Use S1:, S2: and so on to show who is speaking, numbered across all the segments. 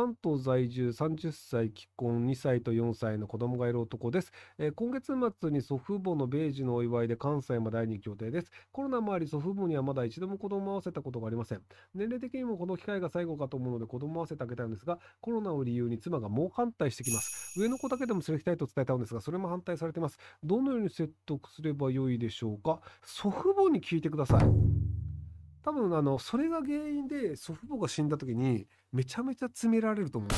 S1: 関東在住30歳既婚2歳と4歳の子供がいる男です、えー今月末に祖父母の米寿のお祝いで関西まで会いに行く予定です。コロナもあり祖父母にはまだ一度も子供を会わせたことがありません。年齢的にもこの機会が最後かと思うので子供を会わせてあげたいのですがコロナを理由に妻が猛反対してきます。上の子だけでも連れてきたいと伝えたのですがそれも反対されてます。どのように説得すればよいでしょうか？祖父母に聞いてください。多分あのそれが原因で祖父母が死んだ時にめちゃめちゃ詰められると思う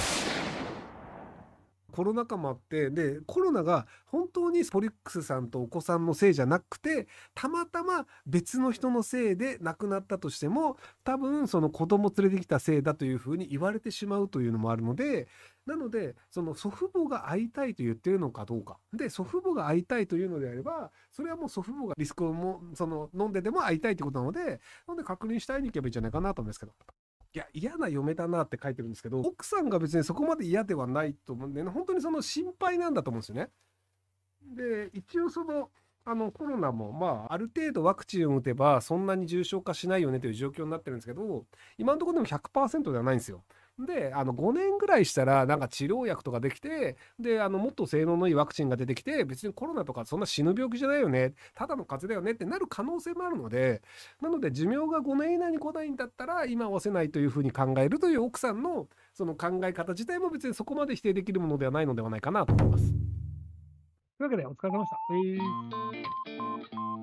S1: コロナ禍もあってでコロナが本当にポリックスさんとお子さんのせいじゃなくてたまたま別の人のせいで亡くなったとしても多分その子供連れてきたせいだというふうに言われてしまうというのもあるのでなのでその祖父母が会いたいと言ってるのかどうかで祖父母が会いたいというのであればそれはもう祖父母がリスクをもその飲んででも会いたいってことなのでなので確認したいに行けばいいんじゃないかなと思うんですけど。いや嫌な嫁だなって書いてるんですけど奥さんが別にそこまで嫌ではないと思うんで、ね、本当にその心配なんだと思うんですよね。で一応そのあのコロナもまあある程度ワクチンを打てばそんなに重症化しないよねという状況になってるんですけど今のところでも100%ではないんですよ。であの5年ぐらいしたらなんか治療薬とかできてであのもっと性能のいいワクチンが出てきて別にコロナとかそんな死ぬ病気じゃないよねただの風邪だよねってなる可能性もあるのでなので寿命が5年以内に来ないんだったら今合わせないというふうに考えるという奥さんのその考え方自体も別にそこまで否定できるものではないのではないかなと思います。というわけでお疲れ様でした。えー